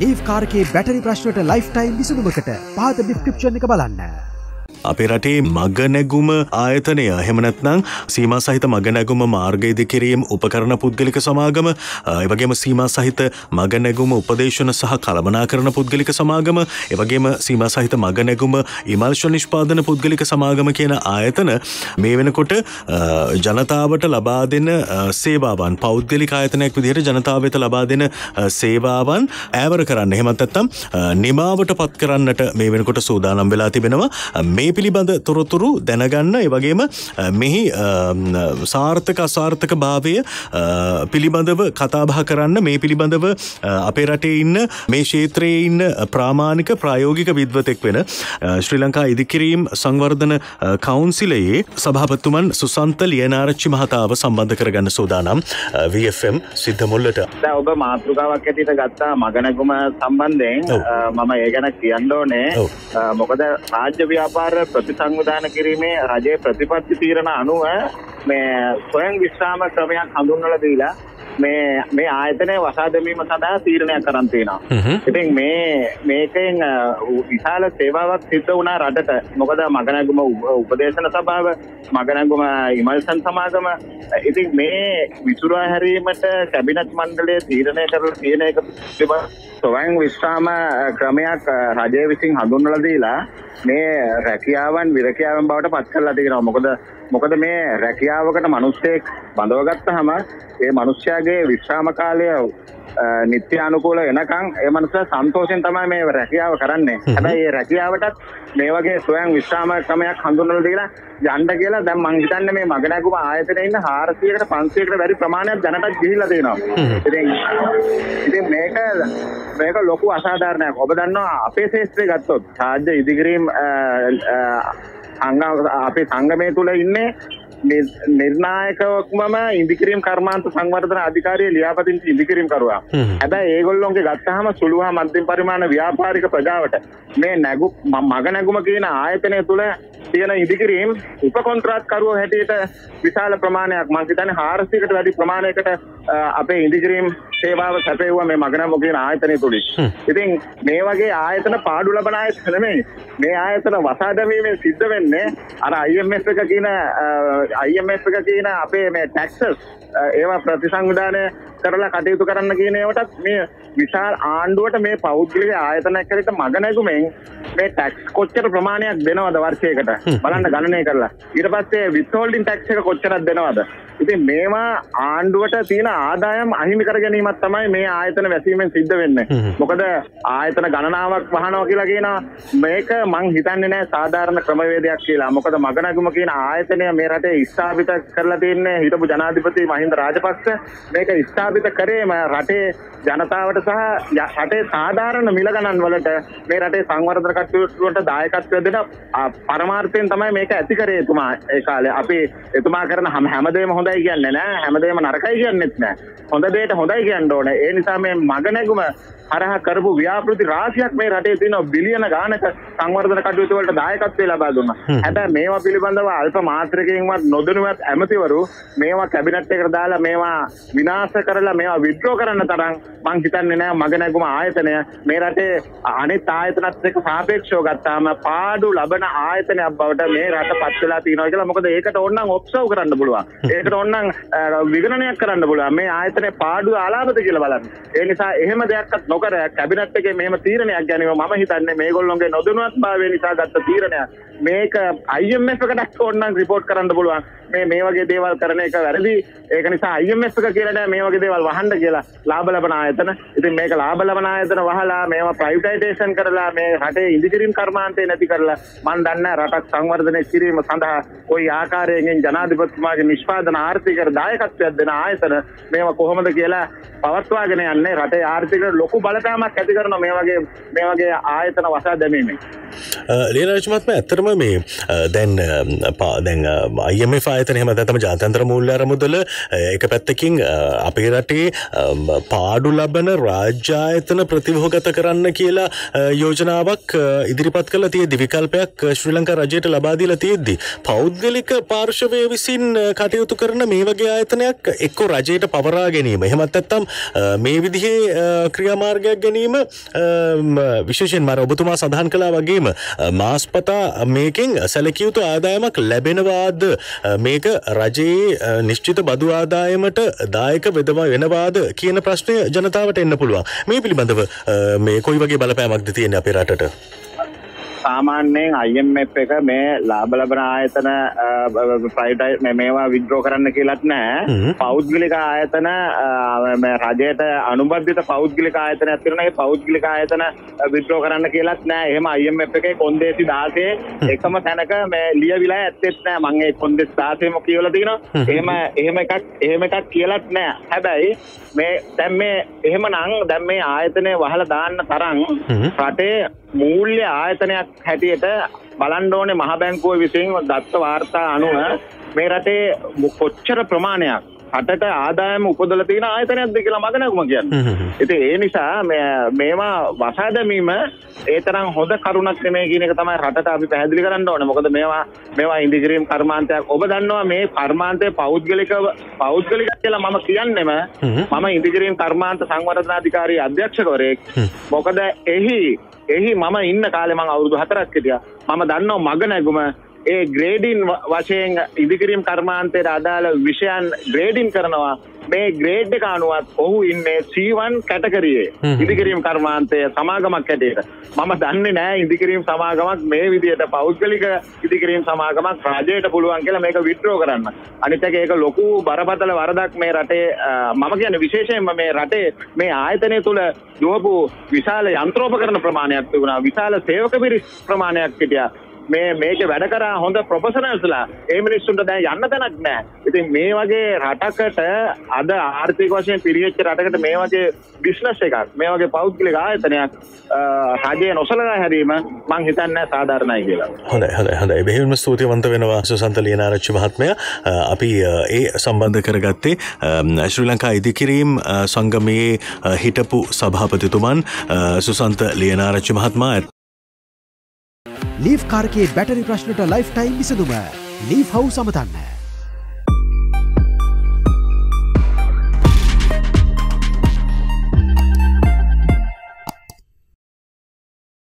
ඒෆ් කාරකේ බැටරි ප්‍රශ්නයට ලයිෆ්ටයිම් විසඳුමකට පාද ඩිස්ක්‍රප්ෂන් එක බලන්න. අපේ රටේ මගනැගුම ආයතනය. හෙමනැත්නං සීම සහිත මගනැගුම මාර්ගයද කිරීම් උපකරන පුද්ගලික සමාගම එවගේම සීම සහිත මගනැගුම උපදේශන සහ කළමනා කරන පුද්ගලික සමාගම එවගේම සීම සහිත මගනැගුම ඉමල්ශ නිෂ්පාදන පුද්ගලික සමාගම කියන ආයතන මේ වෙනකොට ජනතාවට ලබා දෙන සේවාවන් පෞද්ගලික ආයතනයක් විදිහට ජනතාව වෙත ලබා දෙන සේවාවන් ඈවර කරන්න. එහෙමත් නැත්නම් නිමාවට පත් කරන්නට මේ වෙනකොට සූදානම් වෙලා තිබෙනවා. මේ මේ පිළිබඳ තොරතුරු දැනගන්න. එවගේම මෙහි සාර්ථක අසාර්ථක භාවය පිළිබඳව කතාබහ කරන්න මේ පිළිබඳව අපේ රටේ ඉන්න මේ ශේත්‍රයේ ඉන්න ප්‍රාමාණික ප්‍රායෝගික විද්වතෙක් වෙන ශ්‍රී ලංකා ඉදිකිරීම් සංවර්ධන කවුන්සිලයේ සභාපත්තුමන් සුසන්ත ලියනාරච්චි මහතාව සම්බන්ධ කරගන්න සෝදානම් VFM සිද්ධ මුල්ලට ඔබ මාතෘකාවක් ඇතිට ගත්තා මගනකුම සම්බන්ධයෙන්. මම ඒ ගැන කියන්න ඕනේ. මොකද රාජ්‍ය ව්‍යාපාර ප්‍රතිසංවිධාන කිරීමේ රජයේ ප්‍රතිපත්ති තීරණ අනුව මේ ස්වයං විශ්‍රාම ක්‍රමයක් හඳුන්වලා දීලා මේ මේ ආයතනය වසා දැමීම සඳහා තීරණයක් කරන් තියෙනවා. ඉතින් මේ මේකෙන් විශාල සේවාවක් සිද්ධ වුණා රටට. මොකද මගනැගුම උපදේශන සභාව, මගනැගුම ඉමල්සන් සමාගම ඉතින් මේ විසුරුවා හැරීමට කැබිනට් මණ්ඩලය තීරණය කරලා තියෙන එක ස්වයං විශ්‍රාම ක්‍රමයක් රජය විසින් හඳුන්වලා දීලා මේ රැකියාවන් විරකියාවන් බවට පත් කරලා තියෙනවා. මොකද මොකද මේ රැකියාවකට මිනිස්සෙක් බඳවගත්තාම ඒ මිනිස්යාගේ විශ්‍රාම කාලය නිත්‍ය අනුකූල වෙනකන් ඒ මනුස්සයා සන්තෝෂෙන් තමයි මේ රැකියාව කරන්නේ. හැබැයි ඒ රැකියාවටත් මේ වගේ ස්වයං විශ්‍රාම ක්‍රමයක් හඳුන්වලා දීලා යන්න කියලා දැන් මං හිතන්නේ මේ මගනැගුම ආයතනයේ ඉන්න 400කට 500කට වැඩි ප්‍රමාණයක් දැනටත් ගිහිල්ලා තියෙනවා. ඉතින් ඉතින් මේක මේක ලොකු අසාධාරණයක්. ඔබ දන්නවා අපේ ශේෂ්ත්‍රය ගත්තොත් රාජ්‍ය ඉදිකිරීම් අපේ සංගමය තුල ඉන්නේ නිර්නායකවක්මම ඉදිකිරීම් කර්මාන්ත සංවර්ධන අධිකාරිය ලියාපදිංචි ඉදිකිරීම් කරුවා. හැබැයි ඒගොල්ලොන්ගේ ගත්තාම සුළු හා මධ්‍යම පරිමාණ ව්‍යාපාරික ප්‍රජාවට. මේ නැගු මග නැගුම කියන ආයතනය තුළ තියෙන ඉදිකිරීම් උප කොන්ත්‍රාත්කරුවෝ හැටියට විශාල ප්‍රමාණයක්. මං හිතන්නේ 400කට වැඩි ප්‍රමාණයකට අපේ ඉදිකිරීම් සේවාව සැපෙව්වා මේ මගනම කියන ආයතනය තුලින්. ඉතින් මේ වගේ ආයතන පාඩු ලබන ආයතන නෙමෙයි. මේ ආයතන වසා දැමීමෙන් සිද්ධ වෙන්නේ අර IMF එක කියන IMF එක කියන අපේ මේ ටැක්සස් ඒවා ප්‍රතිසංවිධානය කරලා කටයුතු කරන්න කියන ඒවටත් මේ විශාල ආණ්ඩුවට මේ පෞද්ගලික ආයතනයක් කරට මග නැගුමෙන් මේ ටැක්ස් කොච්චර ප්‍රමාණයක් දෙනවද වර්ෂයකට බලන්න ගණනය කරලා ඊට පස්සේ විත්හෝල්ඩින් ටැක්ස් එක කොච්චරක් දෙනවද ඉතින් මේවා ආණ්ඩුවට තියෙන ආදායම් අහිමි කර ගැනීමක් තමයි මේ ආයතන වැසීමෙන් සිද්ධ වෙන්නේ. මොකද ආයතන ගණනාවක් වහනවා කියලා කියනවා. මේක මං හිතන්නේ නෑ සාධාරණ ක්‍රමවේදයක් කියලා. මොකද මග නැගුම කියන ආයතනය මේ රටේ ස්ථාපිත කරලා තියන්නේ හිටපු ජනාධිපති මහින්ද රාජපක්ෂ. මේක ස්ථාපිත කරේම රටේ ජනතාවට සහ රටේ සාධාරණ මිල ගණන් වලට මේ රටේ සංවර්ධන කටයුතුවලට දායකත්වය දෙන පරමාර්ථයෙන් තමයි මේක ඇති කරේ එතුමා. ඒ කාලේ අපි එතුමා කරන හැමදේම හොඳයි කියන්නේ නෑ. හැමදේම නරකයි කියන්නෙත් නෑ හොඳ දෙයට හොඳයි කියන්න ඕනේ ඒ නිසා මේ මග නැගුම හරහා කරපු ව්‍යාපෘති රාශියක් මේ රටේ තියෙනවා බිලියන ගානක සංවර්ධන කටයුතු වලට දායකත්වය ලබා දුන්නා. හැබැයි මේවා පිළිබඳව අල්ප මාත්‍රකකින්වත් නොදැනුවත් ඇමතිවරු මේවා කැබිනට් එකට දාලා මේවා විනාශ කරලා මේවා විඩ්‍රෝ කරන්න තරම් මං හිතන්නේ නෑ මග නැගුම ආයතනය මේ රටේ අනිත් ආයතනත් එක්ක සාපේක්ෂව ගත්තාම පාඩු ලබන ආයතනයක් බවට මේ රට පත් වෙලා තියෙනවා කියලා මොකද ඒකට ඕනනම් ඔබ්සර්ව් කරන්න පුළුවන්. ඒකට ඕනනම් විගණනයක් කරන්න පුළුවන්. මේ ආයතනයේ පාඩුව ආලාපද කියලා බලන්න. ඒ නිසා එහෙම දෙයක්වත් නොකර කැබිනට් එකේ මෙහෙම තීරණයක් ගැනීම මම හිතන්නේ මේගොල්ලොන්ගේ නොදැනුවත්භාවය නිසා ගත්ත තීරණයක්. මේක IMF එකටත් ඕනනම් රිපෝට් කරන්න පුළුවන්. මේ මේ වගේ දේවල් කරන එක වැරදි. ඒක නිසා IMF එක කියලා නෑ මේ වගේ දේවල් වහන්න කියලා ලාභ ලබන ආයතන. ඉතින් මේක ලාභ ලබන ආයතන වහලා මේවා ප්‍රයිවටයිසේෂන් කරලා මේ රටේ ඉදිකිරීම් කර්මාන්තේ නැති කරලා මම දන්නේ රටක් සංවර්ධනය කිරීම සඳහා කොයි ආකාරයෙන් ජනාධිපතිතුමාගේ නිෂ්පාදන ආර්ථිකයට දායකත්වයක් දෙන ආයතන මේවා කොහොමද කියලා පවත්වාගෙන යන්නේ රටේ ආර්ථිකයට ලොකු බලපෑමක් ඇති කරන මේ වගේ මේ වගේ ආයතන වසා දැමීමෙන්. ලේරජමත්ම ඇත්තරම මේ දැන් දැන් අයම ආයතන හෙම තම ජාතන්ත්‍ර මුල්ල අරමුදල එක පැත්තකින් අපේ රටේ පාඩු ලබන රාජ්‍යායතන ප්‍රතිවහෝගත කරන්න කියලා යෝජනාවක් ඉදිරිපත් කල තිය දිවිකල්පයක් ශ්‍රී ලංකා රජයට ලබාදීල තියෙද්දි. පෞද්ගලික පාර්ශවය විසින් කටයුතු කරන මේ වගේ ආයතනයක් එක්කො රජයට පවරා ගැනීම. එහෙමත් ඇත්තම් මේ විදිහේ ක්‍රියාමාර්ගයක් ගැනීම විශේෂෙන් මර ඔබතුමා සඳහන් කලා වගේම මාස්පතා මේකින් සැලකියයුතු ආදායමක් ලැබෙනවාද? මේක රජයේ නිශ්චිත බදු ආදායමට දායක වෙදවා වෙනවාද කියන ප්‍රශ්නය ජනතාවට එන්න පුළුවන්. මේ පිළිබඳව මේ කොයි වගේ බලපෑමක්ද තියෙන අපේ රටට? සාමාන්‍යයෙන් IMF එක මේ ලාභ ලබන ආයතන ප්‍රයිටයි මේවා විද්‍රෝ කරන්න කියලත් නෑ. පෞද්ගලික ආයතන රජයට අනුබද්ධිත පෞද්ගලික ආයතන ඇතිරන පෞද්ගලික ආයතන විද්‍රෝ කරන්න කියලත් නෑ. එහෙම IMF එක කොන්දේසි දාසේ එකම තැනක මේ ලිය විලා ඇත්තෙත් නෑ. මගේ කොන්දෙස් දාසේම කියවල තින එහෙම එහෙම එකක් එහෙම එකක් කියලත් නෑ. හැබැයි මේ දැම් මේ එහෙම නං දැම් මේ ආයතනය වහල දාන්න තරං රටේ මූල්‍ය ආයතනයක් හැටියට බලන්න ඕනේ මහ බැංකුව විසින් දත්ත වාර්තා අනුව මේ රටේ කොච්චර ප්‍රමාණයක් රටට ආදායම උපදලා තියෙන ආයතනයක්ද කියලා මට නැගුම කියන්නේ. ඉතින් ඒ නිසා මේවා වසා දැමීම ඒ තරම් හොඳ කරුණක් නෙමෙයි කියන එක තමයි රටට අපි පැහැදිලි කරන්න ඕනේ. මොකද මේවා මේවා ඉන්දිග්‍රීම් කර්මාන්තයක්. ඔබ දන්නවා මේ කර්මාන්තය පෞද්ගලික පෞද්ගලික කියලා මම කියන්නෙම මම ඉන්දිග්‍රීම් කර්මාන්ත සංවර්ධනාධිකාරී අධ්‍යක්ෂකවරයෙක්. මොකද එහි එහි මම ඉන්න කාලෙ මං අවුරුදු හතරක් හිටියා. මම දන්නවා මග නැගුම ඒ ග්‍රේඩින් වශයෙන් ඉදිකිරීම් කර්මාන්තයට අදාළ විෂයන් ග්‍රේඩින් කරනවා. මේ ග්‍රේඩ් එක අනුවත් ඔහු ඉන්නේ සීවන් කැටකරියේ ඉදිකිරීම් කර්මාන්තය සමාගමක් හැටියට. මම දන්නේ නෑ ඉදිකිරීම් සමාගමක් මේ විදියට පෞද්ගලික ඉදිකිරීම් සමාගමක් රජයට පුළුවන් කියලා මේක විද්‍රෝ කරන්න. අනිත් එක ඒක ලොකු බරපතල වරදක් මේ රටේ මම කියන්නේ විශේෂයෙන්ම මේ රටේ මේ ආයතනය තුල දුවපු විශාල යන්ත්‍රෝපකරණ ප්‍රමාණයක් තිබුණා. විශාල සේවක පිරිස් ප්‍රමාණයක් හිටියා මේ මේක වැඩ කරා හොඳ ප්‍රොෆෙසනල්ස්ලා ඒ මිනිස්සුන්ට දැන් යන්න තැනක් නැහැ. ඉතින් මේ වගේ රටකට අද ආර්ථික වශයෙන් පිරිහෙච්ච රටකට මේ වගේ බිස්නස් එකක් මේ වගේ පෞද්ගලික ආයතනයක් රජය නොසලකා හැරීම මං හිතන්නේ සාධාරණයි කියලා. හොඳයි හොඳයි හොඳයි. බෙහෙවින්ම ස්තුතිවන්ත වෙනවා සුසන්ත ලියනාරච්චි මහත්මයා. අපි ඒ සම්බන්ධ කරගත්තේ ශ්‍රී ලංකා ඉදිකිරීම් සංගමයේ හිටපු සභාපතිතුමන් සුසන්ත ලියනාරච්චි මහත්මා ලීෆ් කාර්කයේ බැටරි ප්‍රශ්නට ලයිෆ් ටයිම් විසඳුම ලීෆ් හවු සමතන්න.